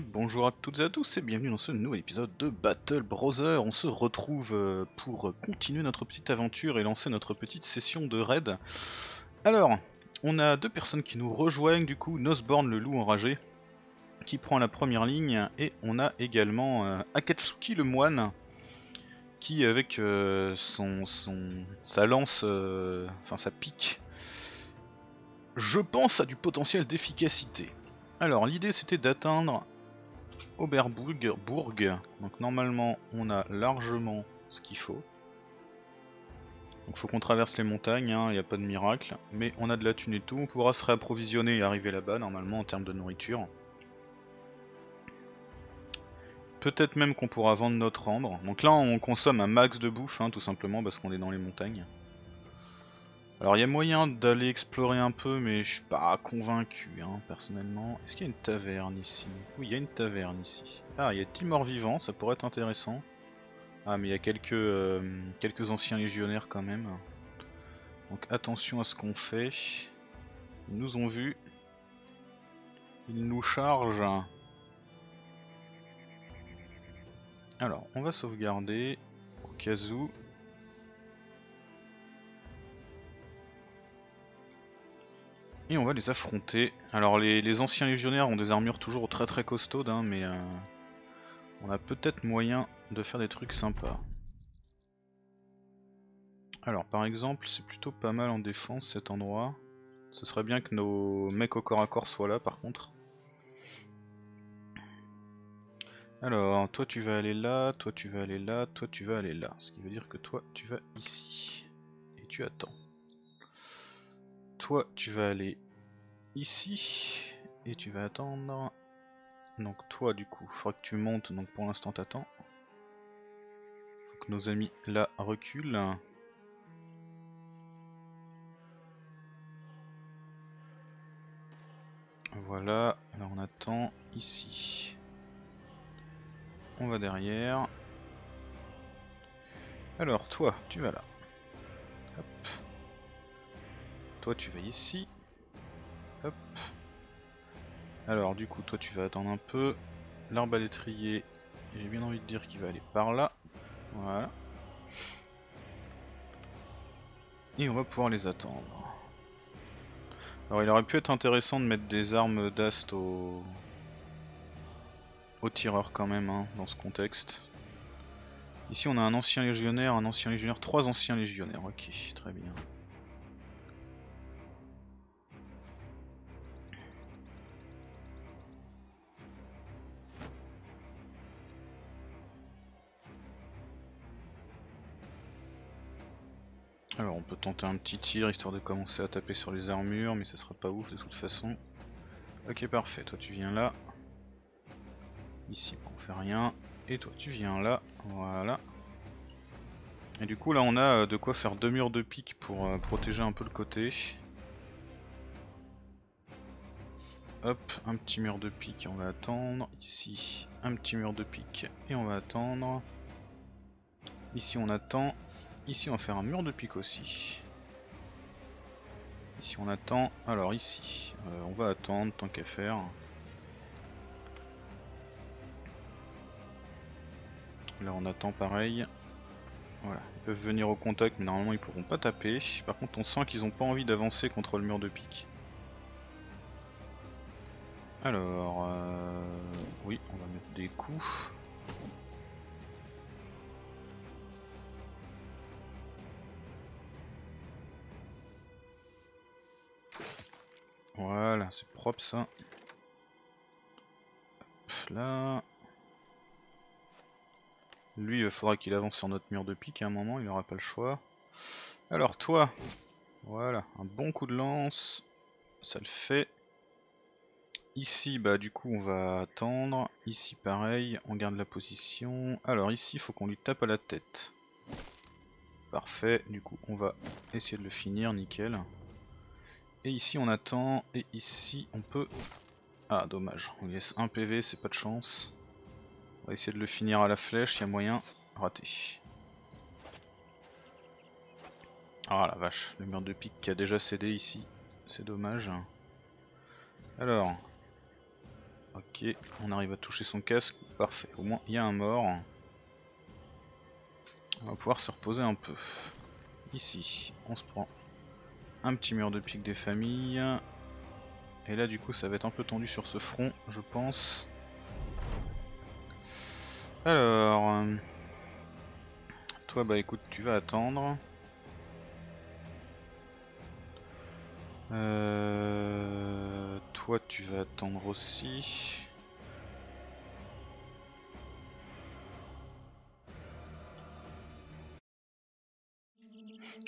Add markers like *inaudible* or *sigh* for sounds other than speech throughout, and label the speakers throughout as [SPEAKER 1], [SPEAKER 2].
[SPEAKER 1] Bonjour à toutes et à tous et bienvenue dans ce nouvel épisode de Battle Brother. On se retrouve euh, pour continuer notre petite aventure et lancer notre petite session de raid. Alors, on a deux personnes qui nous rejoignent, du coup Nosborn le loup enragé qui prend la première ligne et on a également euh, Akatsuki le moine qui avec euh, son, sa lance, enfin sa pique, je pense a du potentiel d'efficacité. Alors l'idée c'était d'atteindre Oberburg, Bourg. donc normalement on a largement ce qu'il faut. Donc faut qu'on traverse les montagnes, il n'y a pas de miracle, mais on a de la thune et tout, on pourra se réapprovisionner et arriver là-bas normalement en termes de nourriture. Peut-être même qu'on pourra vendre notre ambre. Donc là on consomme un max de bouffe hein, tout simplement parce qu'on est dans les montagnes. Alors il y a moyen d'aller explorer un peu mais je suis pas convaincu hein, personnellement. Est-ce qu'il y a une taverne ici? Oui il y a une taverne ici. Ah il y a 10 morts vivants, ça pourrait être intéressant. Ah mais il y a quelques, euh, quelques anciens légionnaires quand même. Donc attention à ce qu'on fait. Ils nous ont vus. Ils nous chargent. Alors on va sauvegarder au cas où. Et on va les affronter. Alors les, anciens légionnaires ont des armures toujours très très costaudes, hein, mais euh, on a peut-être moyen de faire des trucs sympas. Alors par exemple, c'est plutôt pas mal en défense cet endroit. Ce serait bien que nos mecs au corps à corps soient là par contre. Alors, toi tu vas aller là, toi tu vas aller là, toi tu vas aller là. Ce qui veut dire que toi tu vas ici. Et tu attends. Toi tu vas aller ici. Et tu vas attendre. Donc toi du coup, il faudra que tu montes, donc pour l'instant t'attends. Que nos amis là reculent. Voilà, là on attend ici. On va derrière. Alors toi, tu vas là. Toi tu vas ici. Hop. Alors du coup toi tu vas attendre un peu. L'arbalétrier, j'ai bien envie de dire qu'il va aller par là. Voilà. Et on va pouvoir les attendre. Alors il aurait pu être intéressant de mettre des armes d'ast au... tireur quand même hein, dans ce contexte. Ici on a un ancien légionnaire, un ancien légionnaire, trois anciens légionnaires, ok très bien. Alors on peut tenter un petit tir histoire de commencer à taper sur les armures mais ça sera pas ouf de toute façon. Ok parfait, toi tu viens là. Ici on fait rien. Et toi tu viens là, voilà. Et du coup là on a euh, de quoi faire deux murs de pique pour euh, protéger un peu le côté. Hop, un petit mur de pique, on va attendre. Ici, un petit mur de pique et on va attendre. Ici on attend. Ici on va faire un mur de pique aussi. Ici on attend. Alors ici, euh, on va attendre tant qu'à faire. Là on attend pareil. Voilà, ils peuvent venir au contact mais normalement ils pourront pas taper. Par contre on sent qu'ils ont pas envie d'avancer contre le mur de pique. Alors, euh... oui, on va mettre des coups. C'est propre ça. Hop, là. Lui, il faudra qu'il avance sur notre mur de pique à un moment, il n'aura pas le choix. Alors toi, voilà, un bon coup de lance, ça le fait. Ici, bah du coup on va attendre. Ici pareil, on garde la position. Alors ici, il faut qu'on lui tape à la tête. Parfait, du coup on va essayer de le finir, nickel. Et ici on attend, et ici on peut... Ah dommage, on laisse un PV, c'est pas de chance. On va essayer de le finir à la flèche, il y a moyen. Raté. Ah la vache, le mur de pique qui a déjà cédé ici. C'est dommage. Alors. Ok, on arrive à toucher son casque, parfait, au moins il y a un mort. On va pouvoir se reposer un peu. Ici, on se prend un petit mur de pique des familles. Et là du coup ça va être un peu tendu sur ce front, je pense. Alors... Euh, toi bah écoute, tu vas attendre. Euh, toi tu vas attendre aussi.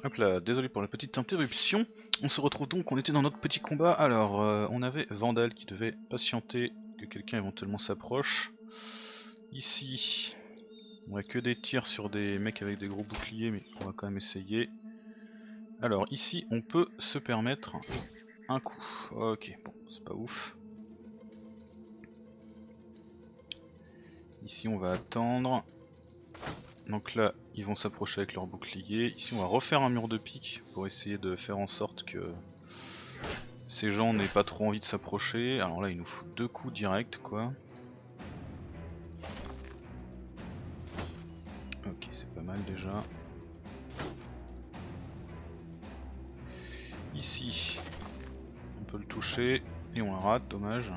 [SPEAKER 1] Hop là, désolé pour la petite interruption. On se retrouve donc, on était dans notre petit combat. Alors, euh, on avait Vandal qui devait patienter que quelqu'un éventuellement s'approche. Ici, on a que des tirs sur des mecs avec des gros boucliers, mais on va quand même essayer. Alors ici on peut se permettre un coup. Ok, bon, c'est pas ouf. Ici on va attendre. Donc là ils vont s'approcher avec leur bouclier. Ici on va refaire un mur de pique pour essayer de faire en sorte que ces gens n'aient pas trop envie de s'approcher. Alors là il nous faut deux coups directs quoi. Ok c'est pas mal déjà. Ici, on peut le toucher et on le rate, dommage.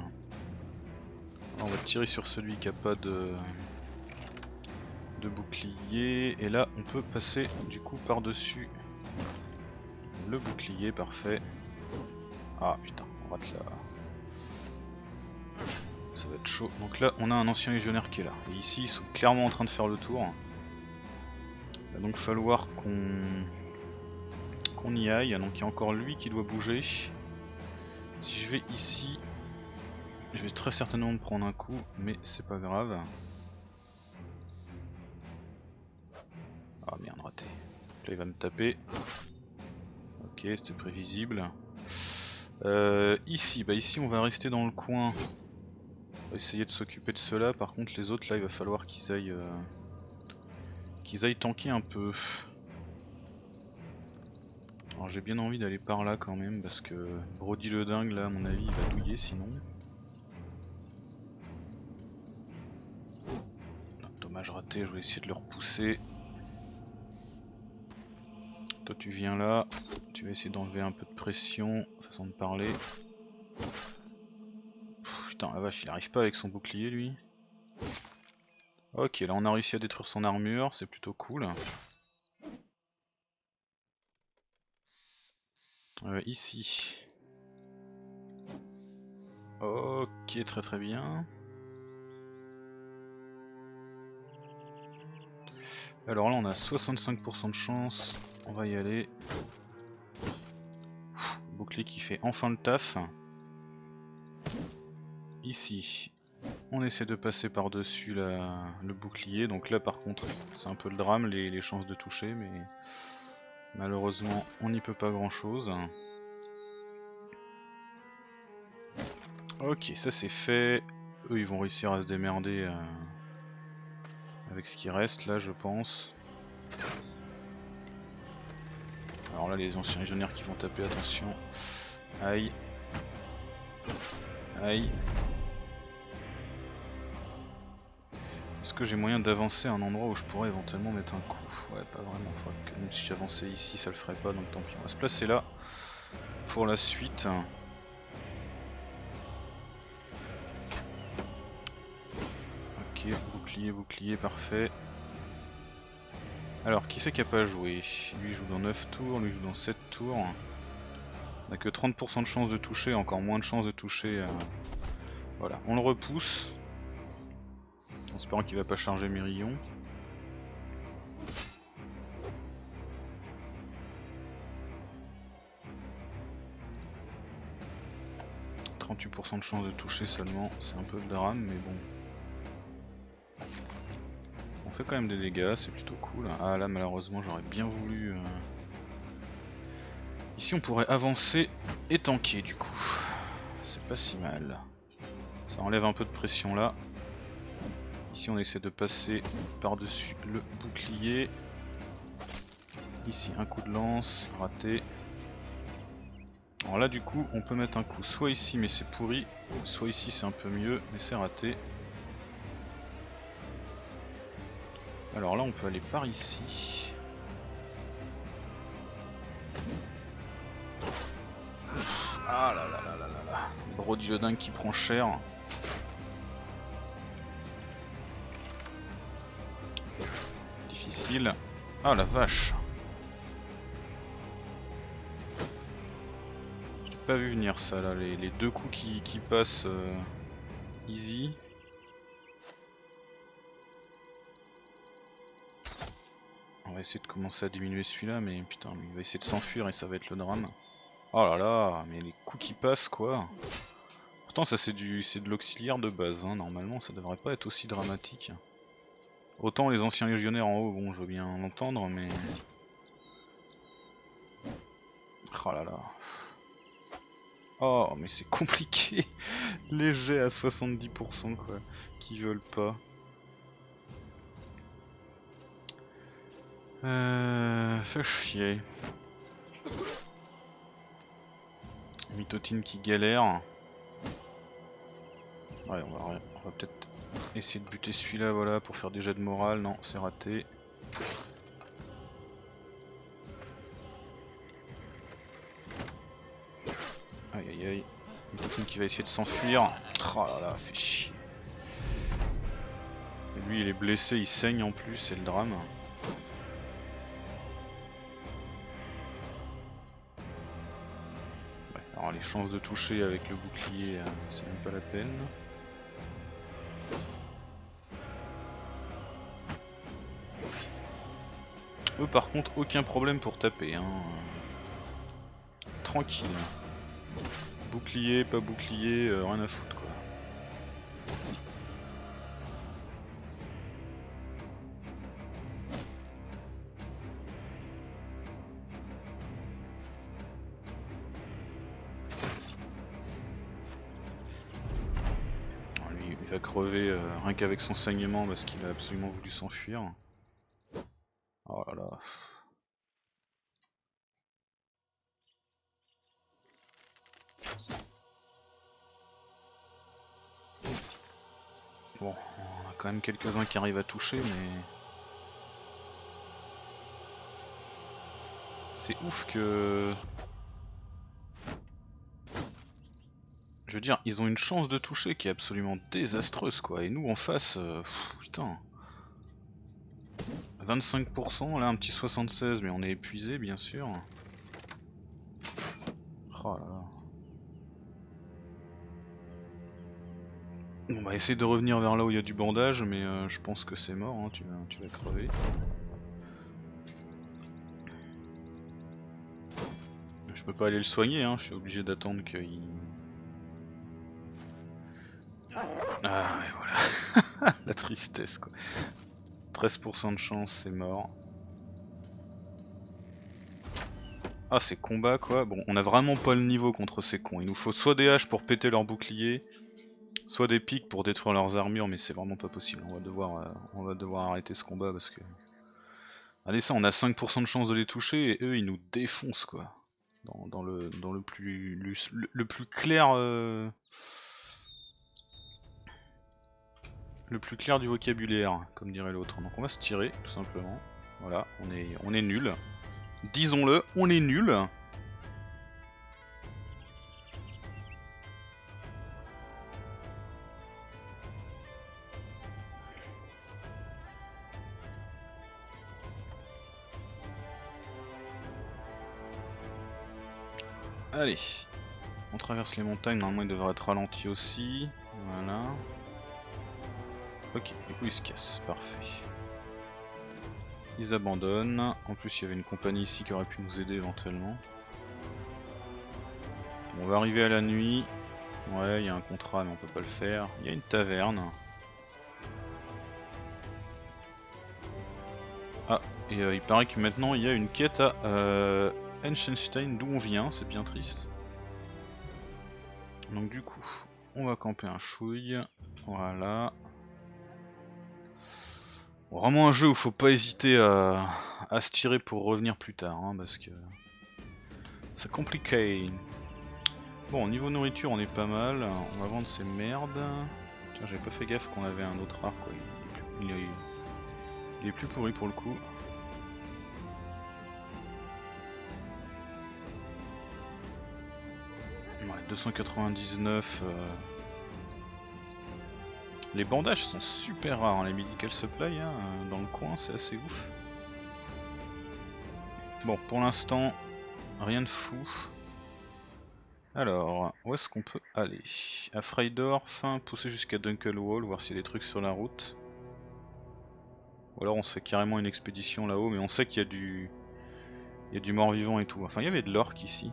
[SPEAKER 1] on va tirer sur celui qui a pas de, bouclier et là on peut passer du coup par dessus le bouclier, parfait. Ah putain, on rate là. Ça va être chaud. Donc là on a un ancien légionnaire qui est là. Et ici ils sont clairement en train de faire le tour. Il va donc falloir qu'on on y aille. Donc il y a encore lui qui doit bouger. Si je vais ici, je vais très certainement me prendre un coup, mais c'est pas grave. Ah merde, raté. Là il va me taper. Ok, c'était prévisible. Euh, ici, bah ici on va rester dans le coin. On va essayer de s'occuper de cela. Par contre les autres là il va falloir qu'ils aillent... Euh, qu'ils aillent tanker un peu. Alors j'ai bien envie d'aller par là quand même parce que Brody le dingue là à mon avis il va douiller sinon. dommage raté, je vais essayer de le repousser. Toi tu viens là, tu vas essayer d'enlever un peu de pression, façon de parler. putain la vache il arrive pas avec son bouclier lui. Ok là on a réussi à détruire son armure, c'est plutôt cool. Euh, ici. Ok, très très bien. Alors là on a 65% de chance, on va y aller. Bouclier qui fait enfin le taf. Ici, on essaie de passer par-dessus le bouclier, donc là par contre c'est un peu le drame les chances de toucher, mais Malheureusement, on n'y peut pas grand chose. Ok, ça c'est fait. Eux, ils vont réussir à se démerder euh, avec ce qui reste là, je pense. Alors là, les anciens légionnaires qui vont taper, attention. Aïe. Aïe. Est-ce que j'ai moyen d'avancer à un endroit où je pourrais éventuellement mettre un coup? Ouais, pas vraiment. que même si j'avançais ici, ça le ferait pas, donc tant pis. On va se placer là pour la suite. Ok, bouclier, bouclier, parfait. Alors, qui c'est qui a pas joué? Lui joue dans 9 tours, lui joue dans 7 tours. On a que 30% de chance de toucher, encore moins de chance de toucher. Euh, voilà, on le repousse. En espérant qu'il va pas charger. 38% de chance de toucher seulement, c'est un peu le drame mais bon. On fait quand même des dégâts, c'est plutôt cool. Ah là malheureusement j'aurais bien voulu... Euh, ici on pourrait avancer et tanker du coup. C'est pas si mal. Ça enlève un peu de pression là. Ici on essaie de passer par-dessus le bouclier. Ici un coup de lance, raté. Alors là du coup on peut mettre un coup soit ici mais c'est pourri, soit ici c'est un peu mieux mais c'est raté. Alors là on peut aller par ici. Ah là là là là là là. Brody le dingue qui prend cher. Difficile. Ah la vache. J'ai pas vu venir ça là, les, deux coups qui, passent euh, easy. Commencer à diminuer celui-là, mais putain, il va essayer de s'enfuir et ça va être le drame. Oh là là, mais les coups qui passent quoi. Pourtant ça c'est du c'est de l'auxiliaire de base, hein. normalement ça devrait pas être aussi dramatique. Autant les anciens légionnaires en haut, bon je veux bien l'entendre, mais... Oh là là. Oh mais c'est *laughs* compliqué Léger à 70% quoi, qui veulent pas. Euh... Fait chier. Mythotine qui galère. Ouais, on va, va peut-être essayer de buter celui-là voilà pour faire des jets de morale. Non, c'est raté. Aïe aïe aïe. Mythotine qui va essayer de s'enfuir. Oh là là, fait chier. lui il est blessé, il saigne en plus, c'est le drame. Les chances de toucher avec le bouclier, euh, c'est même pas la peine. Eux par contre aucun problème pour taper. Hein. Tranquille. Bouclier, pas bouclier, euh, rien à foutre rien qu'avec son saignement parce qu'il a absolument voulu s'enfuir. Oh là là. Bon, on a quand même quelques-uns qui arrivent à toucher, mais... C'est ouf que Je veux dire, ils ont une chance de toucher qui est absolument désastreuse quoi. Et nous en face, euh, putain. 25%, là un petit 76, mais on est épuisé bien sûr. Oh là là. On va essayer de revenir vers là où il y a du bandage, mais euh, je pense que c'est mort, hein, tu vas, tu vas crever. Je peux pas aller le soigner, hein, je suis obligé d'attendre qu'il ah ouais voilà, *laughs* la tristesse quoi. 13% de chance, c'est mort. Ah c'est combat quoi, bon on a vraiment pas le niveau contre ces cons, il nous faut soit des haches pour péter leurs boucliers, soit des pics pour détruire leurs armures mais c'est vraiment pas possible, on va devoir, euh, arrêter ce combat parce que... Allez ça on a 5% de chance de les toucher et eux ils nous défoncent quoi. Dans, le, dans le, plus, le, plus clair... Euh, le plus clair du vocabulaire, comme dirait l'autre. Donc on va se tirer, tout simplement. Voilà, on est, on est nul. Disons-le, on est nul. Allez, on traverse les montagnes, normalement il devrait être ralenti aussi. Voilà. Ok, du coup ils se cassent, parfait. Ils abandonnent. En plus il y avait une compagnie ici qui aurait pu nous aider éventuellement. on va arriver à la nuit. Ouais, il y a un contrat mais on peut pas le faire. Il y a une taverne. Ah, et euh, il paraît que maintenant il y a une quête à euh, d'où on vient, c'est bien triste. Donc du coup, on va camper un chouille. Voilà. Vraiment un jeu où faut pas hésiter à, se tirer pour revenir plus tard, hein, parce que c'est compliqué. Bon, niveau nourriture, on est pas mal. On va vendre ces merdes. Tiens, j'avais pas fait gaffe qu'on avait un autre arc. Quoi. Il, est plus, pourri pour le coup. Ouais, 299. Euh... Les bandages sont super rares, hein, les medical supply hein, dans le coin, c'est assez ouf. Bon, pour l'instant, rien de fou. Alors, où est-ce qu'on peut aller? À Freydor, fin, pousser jusqu'à Dunkelwall, voir s'il y a des trucs sur la route. Ou alors on se fait carrément une expédition là-haut, mais on sait qu'il y a du... Il y a du mort-vivant et tout. Enfin, il y avait de l'orque ici.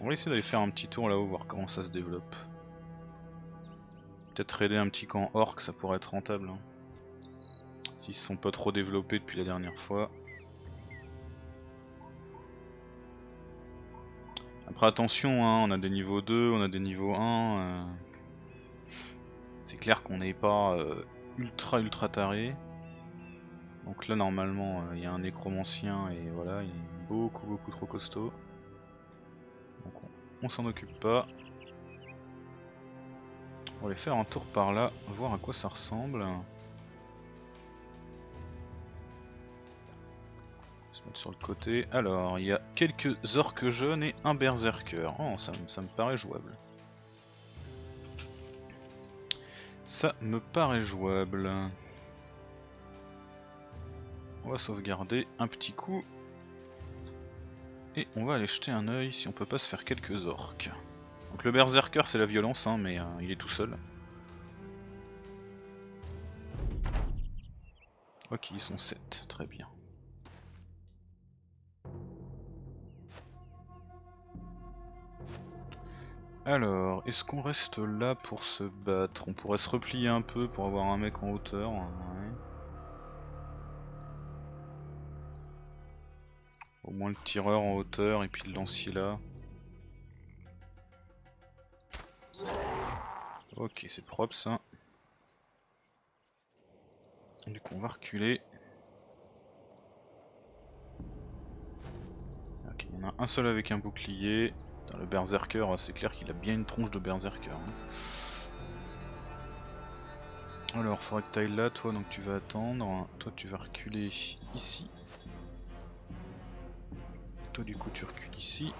[SPEAKER 1] On va essayer d'aller faire un petit tour là-haut, voir comment ça se développe. Peut-être aider un petit camp orc, ça pourrait être rentable. Hein. S'ils se sont pas trop développés depuis la dernière fois. Après attention, hein, on a des niveaux 2, on a des niveaux 1. Euh. C'est clair qu'on n'est pas euh, ultra ultra taré. Donc là normalement euh, il y a un nécromancien et voilà, il est beaucoup beaucoup trop costaud. Donc on s'en occupe pas. On va aller faire un tour par là, voir à quoi ça ressemble. Se mettre sur le côté. Alors, il y a quelques orques jeunes et un berserker. Oh, ça, ça me paraît jouable. Ça me paraît jouable. On va sauvegarder un petit coup. Et on va aller jeter un oeil si on peut pas se faire quelques orques. Donc le berserker c'est la violence, hein, mais euh, il est tout seul. Ok, ils sont 7, très bien. Alors, est-ce qu'on reste là pour se battre? On pourrait se replier un peu pour avoir un mec en hauteur. Au moins le tireur en hauteur et puis le lancier là. Ok, c'est propre ça. Du coup, on va reculer. Ok, il y en a un seul avec un bouclier. Dans le berserker, c'est clair qu'il a bien une tronche de berserker. Hein. Alors, faudrait que tu ailles là, toi, donc tu vas attendre. Toi, tu vas reculer ici. Toi, du coup, tu recules ici.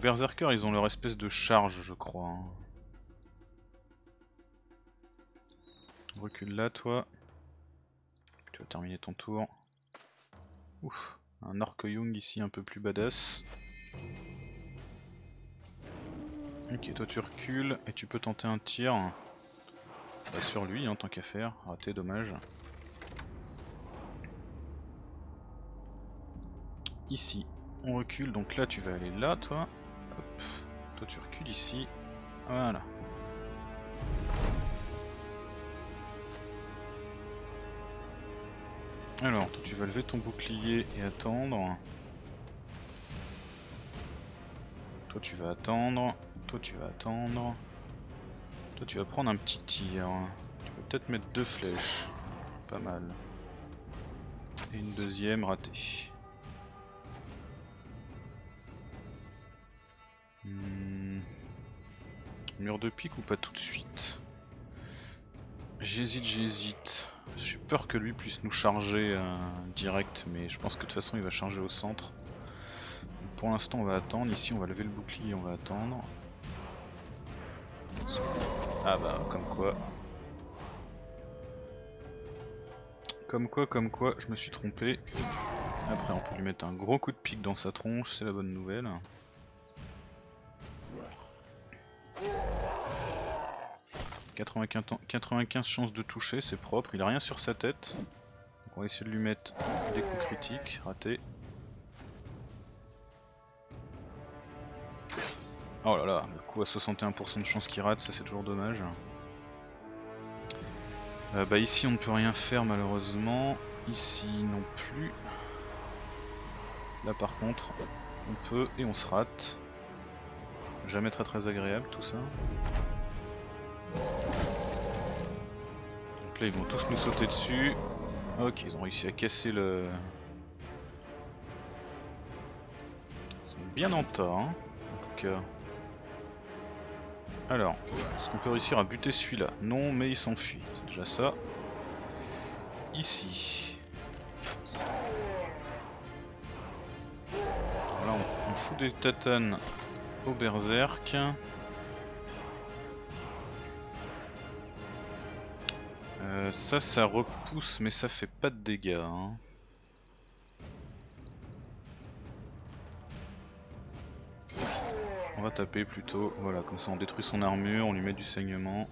[SPEAKER 1] Berserker, ils ont leur espèce de charge, je crois. Hein. Recule là, toi. Tu vas terminer ton tour. Ouf, un Orc Young ici un peu plus badass. Ok, toi tu recules et tu peux tenter un tir. Bah, sur lui, en hein, tant qu'à faire. Raté, dommage. Ici, on recule, donc là tu vas aller là, toi. Toi tu recules ici. Voilà. Alors, toi tu vas lever ton bouclier et attendre. Toi tu vas attendre. Toi tu vas attendre. Toi tu vas prendre un petit tir. Tu peux peut-être mettre deux flèches. Pas mal. Et une deuxième ratée. Mur de pique ou pas tout de suite? J'hésite, j'hésite. J'ai peur que lui puisse nous charger euh, direct, mais je pense que de toute façon il va charger au centre. pour l'instant on va attendre, ici on va lever le bouclier, on va attendre. Ah bah comme quoi. Comme quoi, comme quoi, je me suis trompé. Après on peut lui mettre un gros coup de pique dans sa tronche, c'est la bonne nouvelle. 95, chances de toucher, c'est propre, il a rien sur sa tête. on va essayer de lui mettre des coups critiques, raté. Oh là là, le coup à 61% de chance qu'il rate, ça c'est toujours dommage. Euh, bah ici on ne peut rien faire malheureusement, ici non plus. Là par contre, on peut et on se rate. Jamais très très agréable tout ça. Donc là ils vont tous nous sauter dessus. Ok, ils ont réussi à casser le... Ils ont bien en tas, hein, en tout cas. Alors, est-ce qu'on peut réussir à buter celui-là? Non, mais il s'enfuit, c'est déjà ça. Ici. Voilà, on, fout des tatanes au berserk. Euh, ça, ça repousse, mais ça fait pas de dégâts. Hein. On va taper plutôt, voilà, comme ça on détruit son armure, on lui met du saignement.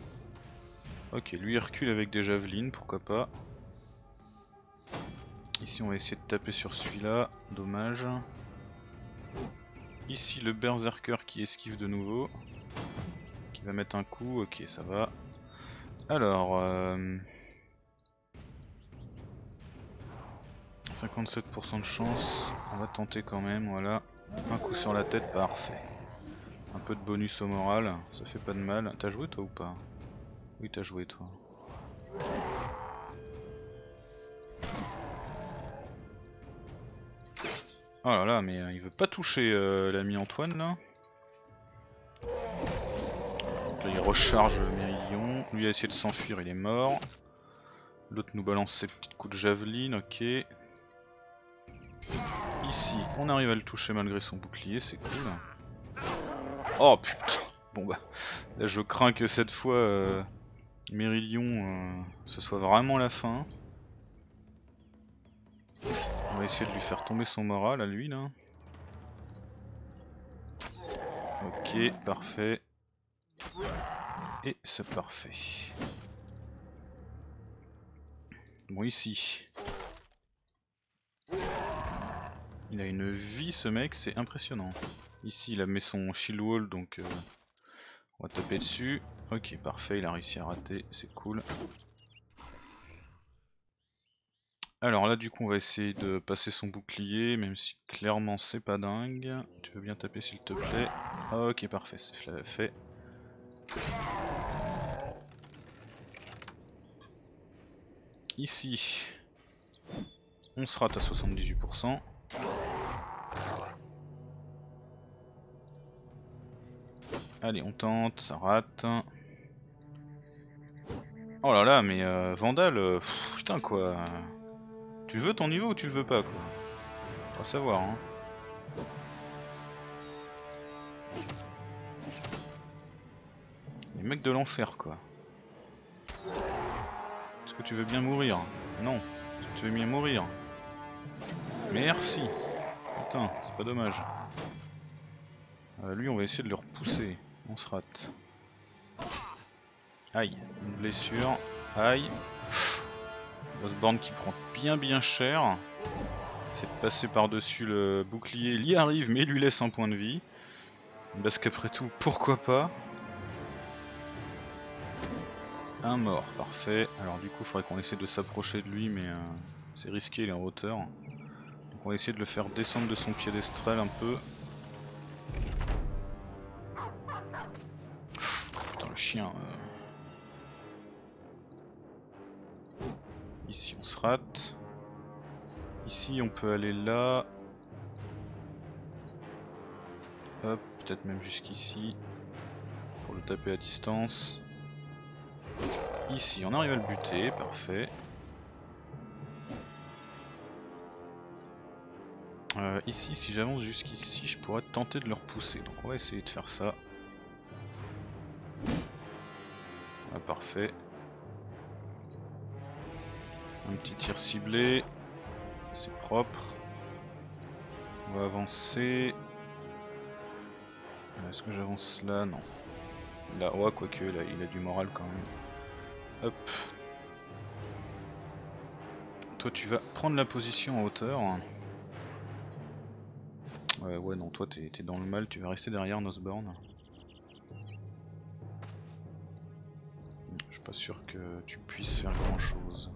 [SPEAKER 1] Ok, lui il recule avec des javelines, pourquoi pas. Ici on va essayer de taper sur celui-là, dommage. Ici le berserker qui esquive de nouveau. Qui va mettre un coup, ok ça va. Alors... 57% euh, de chance, on va tenter quand même, voilà. Un coup sur la tête, parfait. Un peu de bonus au moral, ça fait pas de mal. T'as joué toi ou pas? Oui t'as joué toi. Oh là là, mais euh, il veut pas toucher euh, l'ami Antoine là. là il recharge Mérillon. Lui a essayé de s'enfuir, il est mort. L'autre nous balance ses petites coups de javeline, ok. Ici, on arrive à le toucher malgré son bouclier, c'est cool. Oh putain Bon bah, je crains que cette fois, euh, euh, ce soit vraiment la fin. On va essayer de lui faire tomber son moral à lui là. Ok, parfait. Et c'est parfait. Bon ici. Il a une vie ce mec, c'est impressionnant. Ici il a mis son shield wall donc euh, on va taper dessus. Ok parfait, il a réussi à rater, c'est cool. Alors là du coup on va essayer de passer son bouclier, même si clairement c'est pas dingue. Tu veux bien taper s'il te plaît? Ok parfait, c'est fait. Ici, on se rate à 78%. Allez, on tente, ça rate. Oh là là, mais euh, Vandal, euh, putain quoi. Tu veux ton niveau ou tu le veux pas quoi? On savoir hein. Les mecs de l'enfer quoi. Que tu veux bien mourir Non. Tu veux bien mourir Merci. Putain, c'est pas dommage. Euh, lui on va essayer de le repousser. On se rate. Aïe, une blessure. Aïe. Osborne qui prend bien bien cher. C'est de passer par-dessus le bouclier. Il y arrive, mais lui laisse un point de vie. Parce qu'après tout, pourquoi pas? Un mort, parfait. Alors du coup, il faudrait qu'on essaie de s'approcher de lui, mais euh, c'est risqué, il est en hauteur. Donc on va essayer de le faire descendre de son piédestal un peu. chien. Euh. Ici on se rate. Ici on peut aller là. Hop, peut-être même jusqu'ici. Pour le taper à distance. Ici on arrive à le buter, parfait. Euh, ici, si j'avance jusqu'ici, je pourrais tenter de le repousser. Donc on va essayer de faire ça. Ah, parfait. Un petit tir ciblé. C'est propre. On va avancer. Est-ce que j'avance là? Non. Là, ouais, quoique, il a du moral quand même. Hop. Toi, tu vas prendre la position en hauteur. Ouais, ouais, non, toi, t'es dans le mal, tu vas rester derrière Nosborn. pas sûr que tu puisses faire grand chose.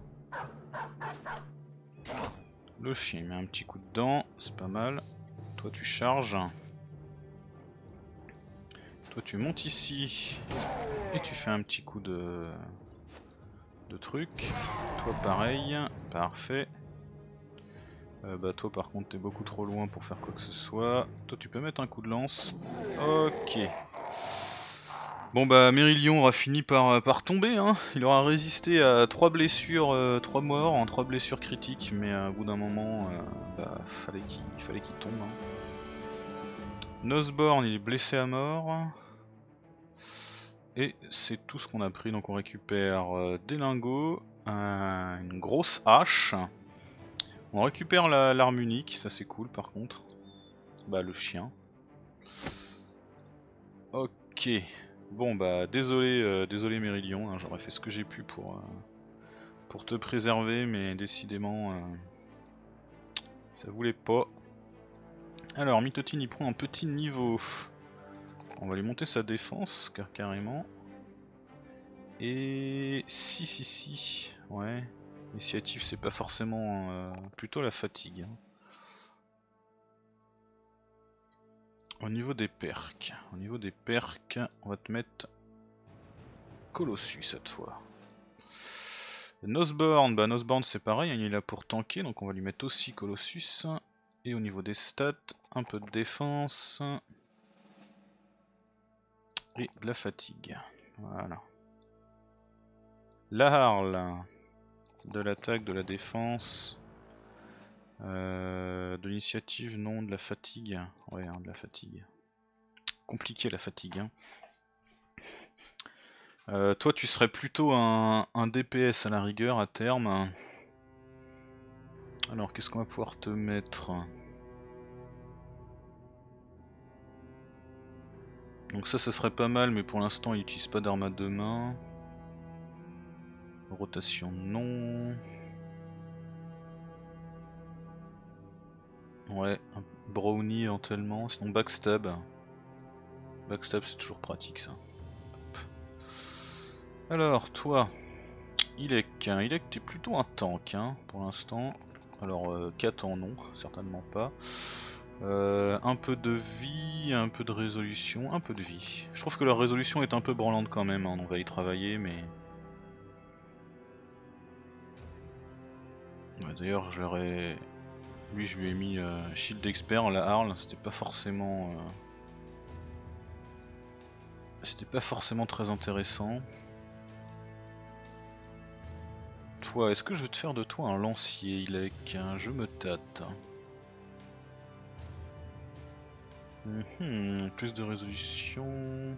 [SPEAKER 1] Le chien met un petit coup de dent, c'est pas mal. Toi tu charges. Toi tu montes ici et tu fais un petit coup de, truc. Toi pareil, parfait. Euh, bah toi par contre t'es beaucoup trop loin pour faire quoi que ce soit. Toi tu peux mettre un coup de lance. Ok. Bon bah Mérilion aura fini par, euh, tomber, hein. il aura résisté à 3 blessures, 3 euh, morts en 3 blessures critiques, mais au bout d'un moment, bah, fallait qu'il fallait qu'il tombe. Hein. Nosborn il est blessé à mort. Et c'est tout ce qu'on a pris, donc on récupère des lingots, une grosse hache, on récupère l'arme unique, ça c'est cool par contre. Bah le chien. Ok. Bon bah désolé, euh, désolé Mérilion, hein, j'aurais fait ce que j'ai pu pour, euh, te préserver, mais décidément euh, ça voulait pas. Alors Mitotine il prend un petit niveau. On va lui monter sa défense, car carrément. Et si si si, ouais. Initiative c'est pas forcément euh, plutôt la fatigue. Hein. Au niveau des perks, au niveau des perks, on va te mettre Colossus cette fois. Nosborn, bah Nosborn c'est pareil, hein, il est là pour tanker, donc on va lui mettre aussi Colossus. Et au niveau des stats, un peu de défense. Et de la fatigue. Voilà. La Harle de l'attaque, de la défense, euh, de l'initiative, non, de la fatigue. Ouais, hein, de la fatigue. Compliqué la fatigue. Hein. Euh, toi, tu serais plutôt un, DPS à la rigueur à terme. Alors, qu'est-ce qu'on va pouvoir te mettre? Donc ça, ça serait pas mal, mais pour l'instant, il n'utilise pas d'arme à deux mains. Rotation non. Ouais, brownie éventuellement, sinon backstab. Backstab c'est toujours pratique ça. Alors toi, Ilek, Ilek t'es plutôt un tank hein, pour l'instant. Alors euh, 4 en non, certainement pas. Euh, un peu de vie, un peu de résolution, un peu de vie. Je trouve que leur résolution est un peu branlante quand même, hein. on va y travailler mais... D'ailleurs, je ai... Lui, je lui ai mis euh, Shield Expert, la Harle, c'était pas forcément... Euh, c'était pas forcément très intéressant. Toi, est-ce que je vais te faire de toi un lancier Il est un je me tâte. Mhm, plus de résolution...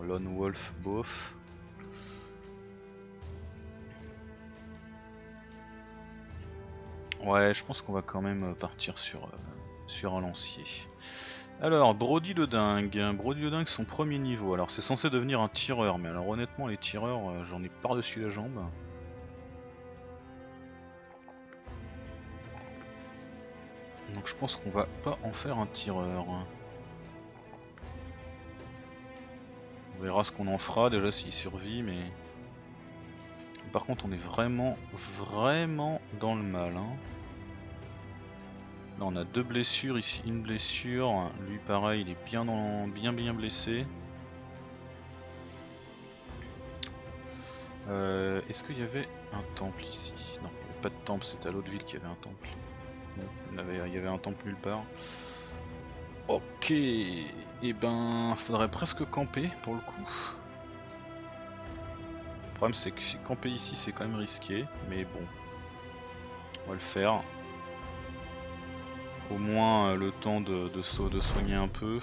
[SPEAKER 1] Lone Wolf, bof. Ouais, je pense qu'on va quand même partir sur, euh, sur un lancier. Alors, Brody le dingue. Brody le dingue, son premier niveau. Alors, c'est censé devenir un tireur, mais alors honnêtement, les tireurs, euh, j'en ai par-dessus la jambe. Pense qu'on va pas en faire un tireur. On verra ce qu'on en fera déjà s'il survit, mais... Par contre on est vraiment, vraiment dans le mal. Hein. Là on a deux blessures, ici une blessure. Lui pareil, il est bien, dans... bien, bien blessé. Euh, est-ce qu'il y avait un temple ici? Non, il n'y avait pas de temple, c'était à l'autre ville qu'il y avait un temple. Il, y avait un temple nulle part. Ok, et eh ben faudrait presque camper pour le coup. Le problème c'est que camper ici c'est quand même risqué, mais bon, on va le faire. Au moins euh, le temps de soigner un peu.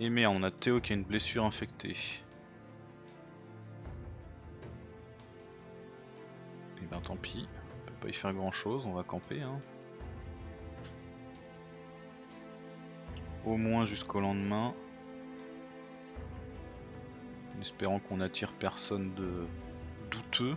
[SPEAKER 1] Et merde, on a Théo qui a une blessure infectée. Et eh ben tant pis, on peut pas y faire grand chose, on va camper hein. Au moins jusqu'au lendemain. En espérant qu'on attire personne de douteux.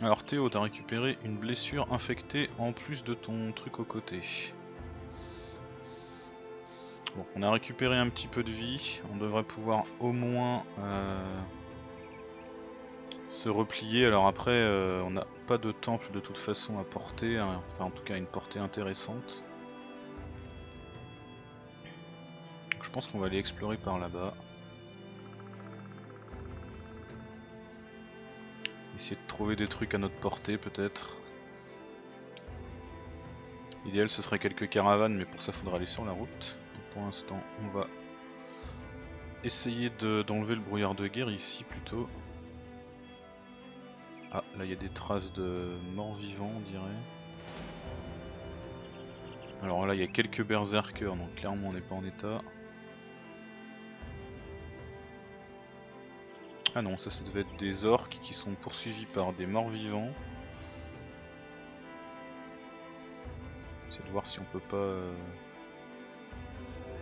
[SPEAKER 1] Alors Théo, t'as récupéré une blessure infectée en plus de ton truc au côté. Bon, on a récupéré un petit peu de vie, on devrait pouvoir au moins euh, se replier. Alors après, euh, on n'a pas de temple de toute façon à porter, hein. enfin en tout cas une portée intéressante. pense qu'on va aller explorer par là-bas. Essayer de trouver des trucs à notre portée peut-être. L'idéal ce serait quelques caravanes mais pour ça faudra aller sur la route. pour l'instant on va essayer d'enlever le brouillard de guerre ici plutôt. Ah là il y a des traces de morts vivants on dirait. Alors là il y a quelques berserkers donc clairement on n'est pas en état. Ah non, ça, ça devait être des orques qui sont poursuivis par des morts vivants. Essayer de voir si on peut pas euh,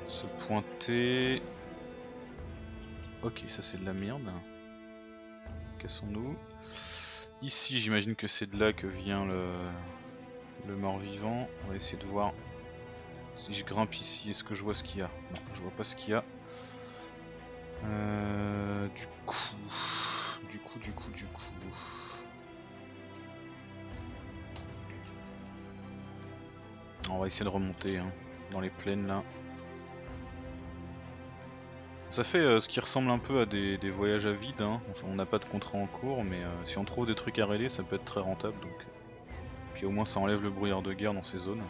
[SPEAKER 1] se pointer. Ok, ça c'est de la merde. Cassons-nous. Ici, j'imagine que c'est de là que vient le, le mort-vivant. On va essayer de voir si je grimpe ici, est-ce que je vois ce qu'il y a? Non, je vois pas ce qu'il y a. Euh, du coup, du coup, du coup, du coup. On va essayer de remonter hein, dans les plaines là. Ça fait euh, ce qui ressemble un peu à des, voyages à vide. Hein. on n'a pas de contrat en cours, mais euh, si on trouve des trucs à raider, ça peut être très rentable. Donc. Puis au moins ça enlève le brouillard de guerre dans ces zones.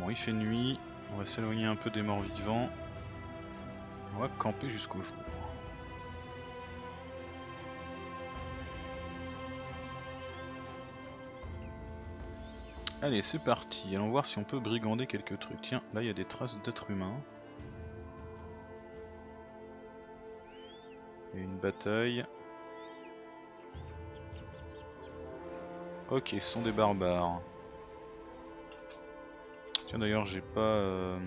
[SPEAKER 1] Bon, il fait nuit. On va s'éloigner un peu des morts vivants. On va camper jusqu'au jour. Allez, c'est parti. Allons voir si on peut brigander quelques trucs. Tiens, là il y a des traces d'êtres humains. A une bataille. Ok, ce sont des barbares. Tiens d'ailleurs j'ai pas... Euh,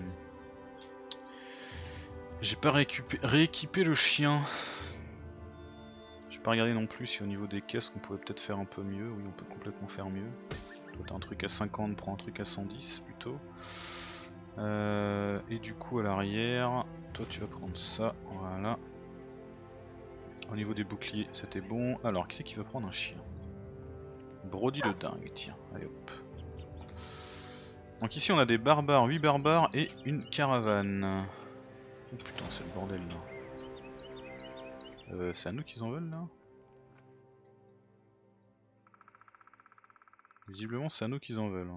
[SPEAKER 1] j'ai pas rééquipé le chien. J'ai pas regardé non plus si au niveau des caisses on pouvait peut-être faire un peu mieux. Oui on peut complètement faire mieux. T'as un truc à 50, prends un truc à 110 plutôt. Euh, et du coup à l'arrière, toi tu vas prendre ça, voilà. Au niveau des boucliers c'était bon. Alors qui c'est qui va prendre un chien? Brody le dingue, tiens, allez hop. Donc ici on a des barbares, 8 barbares et une caravane. Oh putain c'est le bordel là. Euh, c'est à nous qu'ils en veulent là? Visiblement c'est à nous qu'ils en veulent.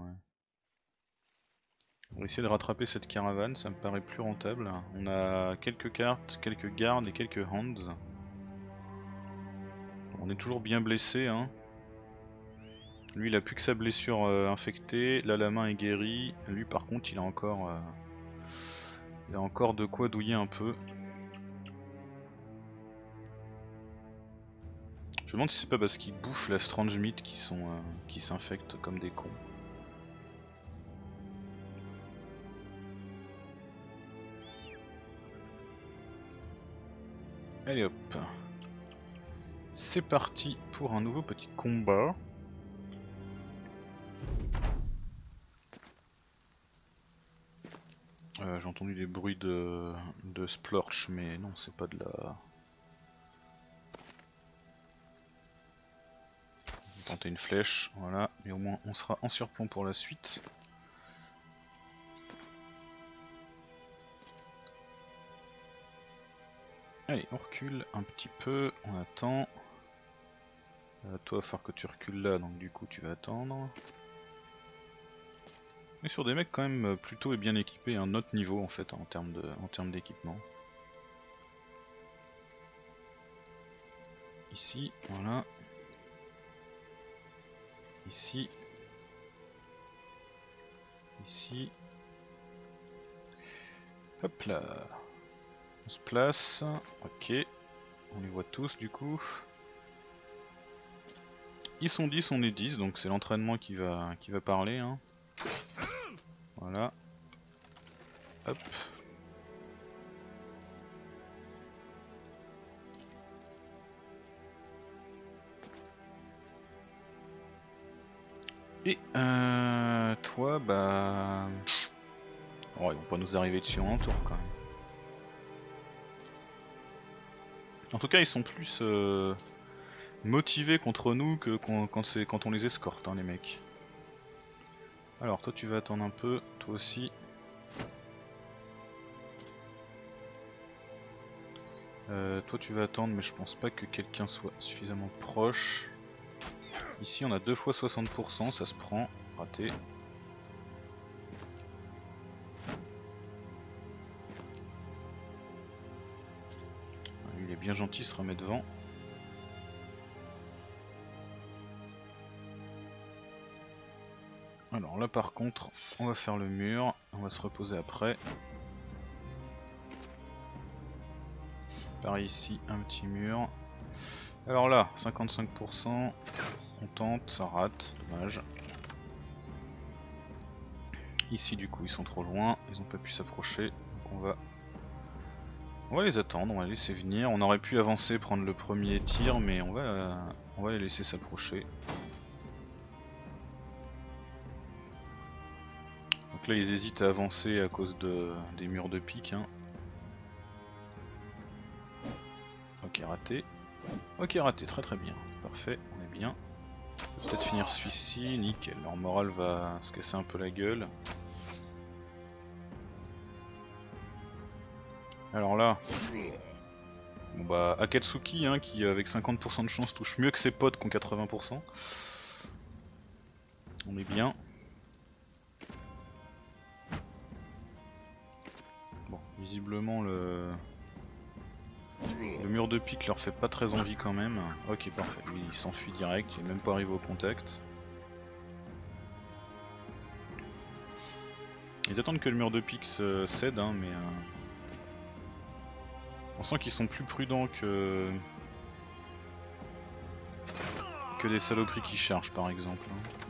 [SPEAKER 1] On va essayer de rattraper cette caravane, ça me paraît plus rentable. On a quelques cartes, quelques gardes et quelques hands. On est toujours bien blessé hein. Lui il a plus que sa blessure euh, infectée, là la main est guérie, lui par contre il a encore euh, il a encore de quoi douiller un peu. Je me demande si c'est pas parce qu'il bouffe la strange meat qui sont euh, qui s'infectent comme des cons. Allez hop. C'est parti pour un nouveau petit combat. Euh, j'ai entendu des bruits de, de splorch, mais non, c'est pas de la. Une flèche, voilà, mais au moins on sera en surplomb pour la suite. Allez, on recule un petit peu, on attend. Euh, toi, il falloir que tu recules là, donc du coup tu vas attendre. Mais sur des mecs quand même euh, plutôt et bien équipés, un autre niveau en fait en termes d'équipement. Ici, voilà. Ici. Ici. Hop là. On se place. Ok. On les voit tous du coup. Ils sont 10, on est 10, donc c'est l'entraînement qui va, qui va parler. Hein. Voilà. Hop. Et euh, toi, bah... Oh, ils vont pas nous arriver dessus en tour quand même. En tout cas, ils sont plus euh, motivés contre nous que quand, quand on les escorte, hein, les mecs. Alors toi tu vas attendre un peu, toi aussi. Euh, toi tu vas attendre mais je pense pas que quelqu'un soit suffisamment proche. Ici on a 2 fois 60%, ça se prend, raté. Il est bien gentil, il se remet devant. Alors là par contre, on va faire le mur, on va se reposer après. Par ici, un petit mur. Alors là, 55%, on tente, ça rate, dommage. Ici du coup ils sont trop loin, ils ont pas pu s'approcher, on va... On va les attendre, on va les laisser venir. On aurait pu avancer, prendre le premier tir, mais on va, on va les laisser s'approcher. Donc là ils hésitent à avancer à cause de, des murs de pique. Hein. Ok raté. Ok raté, très très bien. Parfait, on est bien. Peut-être finir celui-ci, nickel. Leur morale va se casser un peu la gueule. Alors là, bon bah Akatsuki hein, qui avec 50% de chance touche mieux que ses potes qui ont 80%. On est bien. visiblement le... le mur de pique leur fait pas très envie quand même. Ok parfait, il s'enfuit direct, il est même pas arrivé au contact. Ils attendent que le mur de pique cède hein, mais... Euh, on sent qu'ils sont plus prudents que... que des saloperies qui chargent par exemple. Hein.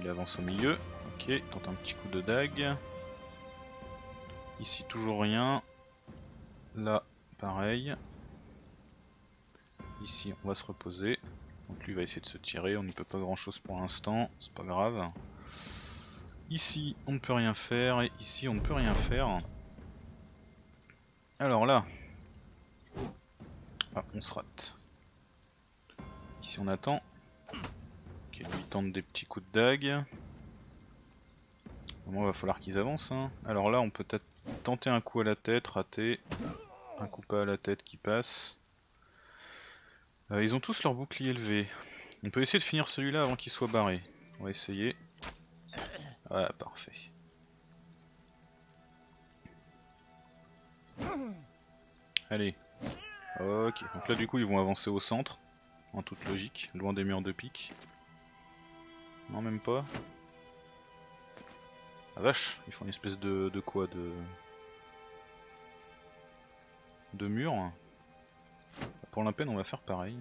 [SPEAKER 1] Il avance au milieu, ok, tente un petit coup de dague. Ici toujours rien. Là pareil. Ici on va se reposer. Donc lui va essayer de se tirer, on n'y peut pas grand chose pour l'instant, c'est pas grave. Ici on ne peut rien faire et ici on ne peut rien faire. Alors là. Ah on se rate. Ici on attend. Ok lui tente des petits coups de dague. Bon, il va falloir qu'ils avancent. Hein. Alors là on peut Tenter un coup à la tête, raté. Un coup pas à la tête qui passe. Euh, ils ont tous leur bouclier élevé. On peut essayer de finir celui-là avant qu'il soit barré. On va essayer. Ah parfait. Allez. Ok, donc là du coup ils vont avancer au centre. En toute logique, loin des murs de pique. Non même pas. Ah vache, ils font une espèce de, de quoi de... De mur. Pour la peine on va faire pareil.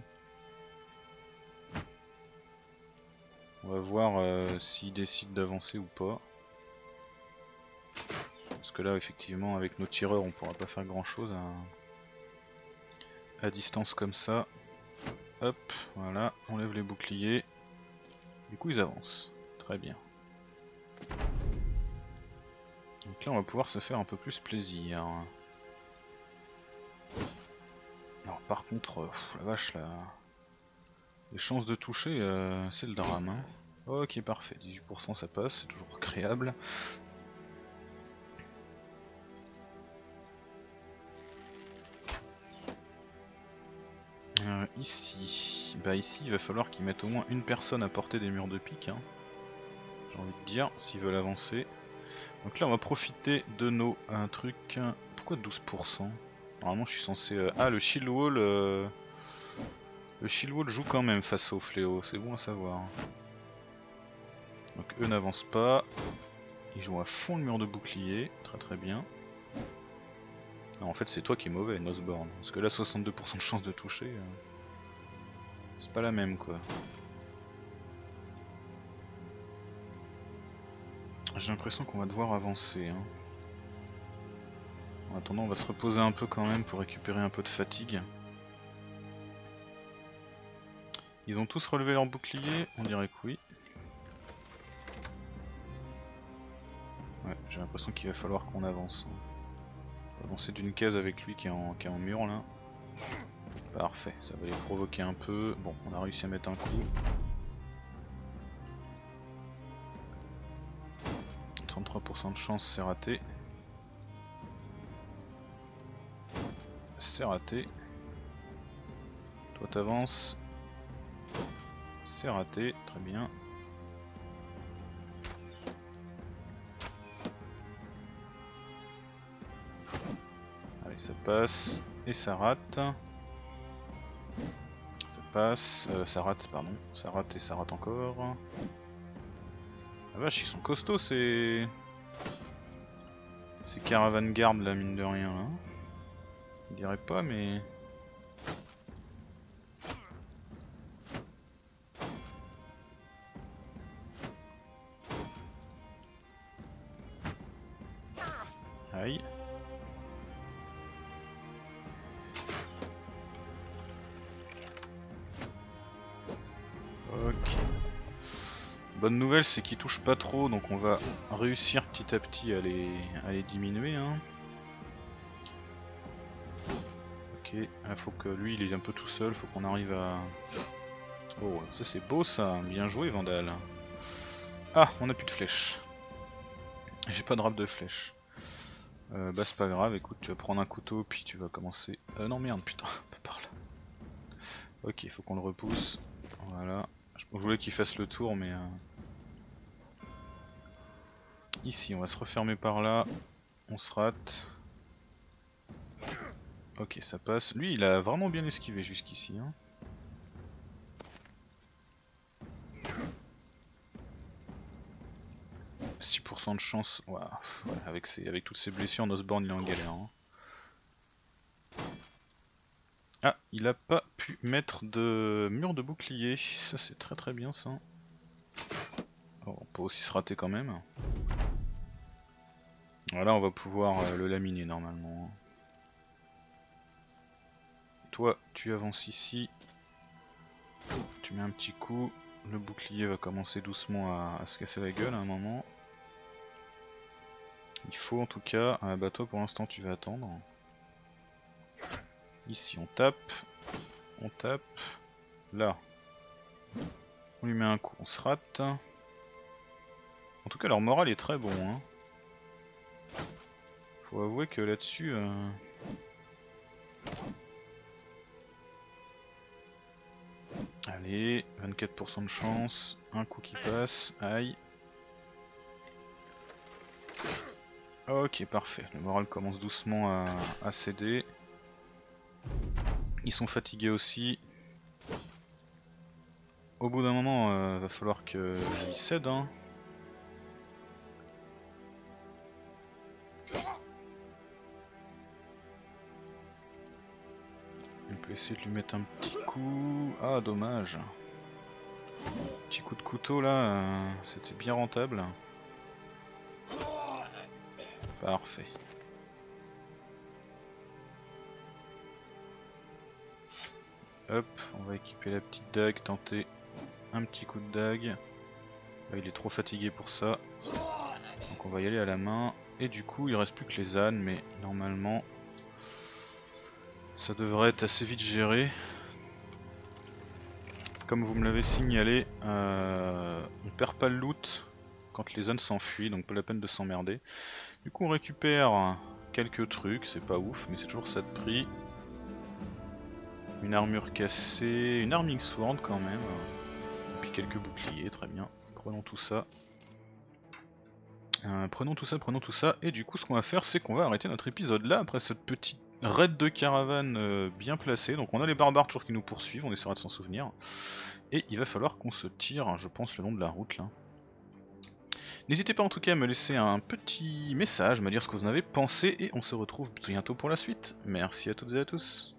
[SPEAKER 1] On va voir euh, s'ils décident d'avancer ou pas. Parce que là effectivement avec nos tireurs on pourra pas faire grand chose à, à distance comme ça. Hop, voilà, on lève les boucliers. Du coup ils avancent. Très bien. Donc là on va pouvoir se faire un peu plus plaisir. Alors par contre, euh, la vache là... Les chances de toucher, c'est le drame. Hein. Ok parfait, 18% ça passe, c'est toujours créable. Euh, ici, bah ici il va falloir qu'ils mettent au moins une personne à portée des murs de pique. Hein. J'ai envie de dire, s'ils veulent avancer. Donc là on va profiter de nos un truc. Pourquoi 12% Normalement je suis censé. Euh, ah le shield wall. Euh, le shield wall joue quand même face au fléau, c'est bon à savoir. Donc eux n'avancent pas. Ils jouent à fond le mur de bouclier, très très bien. En fait c'est toi qui es mauvais, Nosborn. Parce que là 62% de chance de toucher. Euh, c'est pas la même quoi. J'ai l'impression qu'on va devoir avancer. Hein. En attendant, on va se reposer un peu quand même pour récupérer un peu de fatigue. Ils ont tous relevé leur bouclier On dirait que oui. Ouais, j'ai l'impression qu'il va falloir qu'on avance. On va avancer d'une case avec lui qui est, en, qui est en mur là. Parfait, ça va les provoquer un peu. Bon, on a réussi à mettre un coup. 33% de chance, c'est raté. C'est raté. Toi t'avances. C'est raté, très bien. Allez, ça passe et ça rate. Ça passe, euh, ça rate, pardon, ça rate et ça rate encore. La vache, ils sont costauds ces. Ces caravanes gardes la mine de rien là. Je dirais pas, mais. Aïe. Ok. Bonne nouvelle, c'est qu'ils touchent pas trop, donc on va réussir petit à petit à les, à les diminuer. Hein. Il faut que lui il est un peu tout seul, faut qu'on arrive à... Oh, ça c'est beau ça, bien joué Vandal. Ah, on a plus de flèches. J'ai pas de rap de flèches. Euh, bah c'est pas grave, écoute, tu vas prendre un couteau puis tu vas commencer... Euh non merde, putain, *laughs* pas par là. Ok, faut qu'on le repousse. Voilà. Je voulais qu'il fasse le tour mais... Euh... Ici, on va se refermer par là. On se rate. Ok, ça passe. Lui, il a vraiment bien esquivé jusqu'ici. Hein. « 6% de chance, ouais, avec, avec toutes ses blessures, Nosborn il est en galère. Hein. Ah, il a pas pu mettre de mur de bouclier, ça c'est très très bien ça. Oh, on peut aussi se rater quand même. Voilà, on va pouvoir euh, le laminer normalement. Toi, tu avances ici. Tu mets un petit coup. Le bouclier va commencer doucement à, se casser la gueule à un moment. Il faut en tout cas. Bah toi pour l'instant tu vas attendre. Ici on tape. On tape. Là. On lui met un coup, on se rate. En tout cas leur morale est très bon. Hein. Faut avouer que là-dessus... Euh... Allez, 24% de chance, un coup qui passe, aïe. Ok, parfait, le moral commence doucement à, céder. Ils sont fatigués aussi. Au bout d'un moment, euh, va falloir qu'ils cèdent. Hein. Essayer de lui mettre un petit coup. Ah, dommage. Petit coup de couteau là, euh, c'était bien rentable. Parfait. Hop, on va équiper la petite dague, tenter un petit coup de dague. il est trop fatigué pour ça. Donc on va y aller à la main. Et du coup, il reste plus que les ânes, mais normalement, ça devrait être assez vite géré. Comme vous me l'avez signalé, euh, on perd pas le loot quand les zones s'enfuient, donc pas la peine de s'emmerder. Du coup on récupère quelques trucs, c'est pas ouf, mais c'est toujours ça de prix. Une armure cassée, une arming sword quand même, et puis quelques boucliers, très bien. Prenons tout ça. Euh, prenons tout ça, prenons tout ça, et du coup ce qu'on va faire c'est qu'on va arrêter notre épisode là après cette petite raid de caravane euh, bien placé. Donc on a les barbares toujours qui nous poursuivent, on essaiera de s'en souvenir. Et il va falloir qu'on se tire, je pense, le long de la route là. N'hésitez pas en tout cas à me laisser un petit message, me dire ce que vous en avez pensé, et on se retrouve bientôt pour la suite. Merci à toutes et à tous.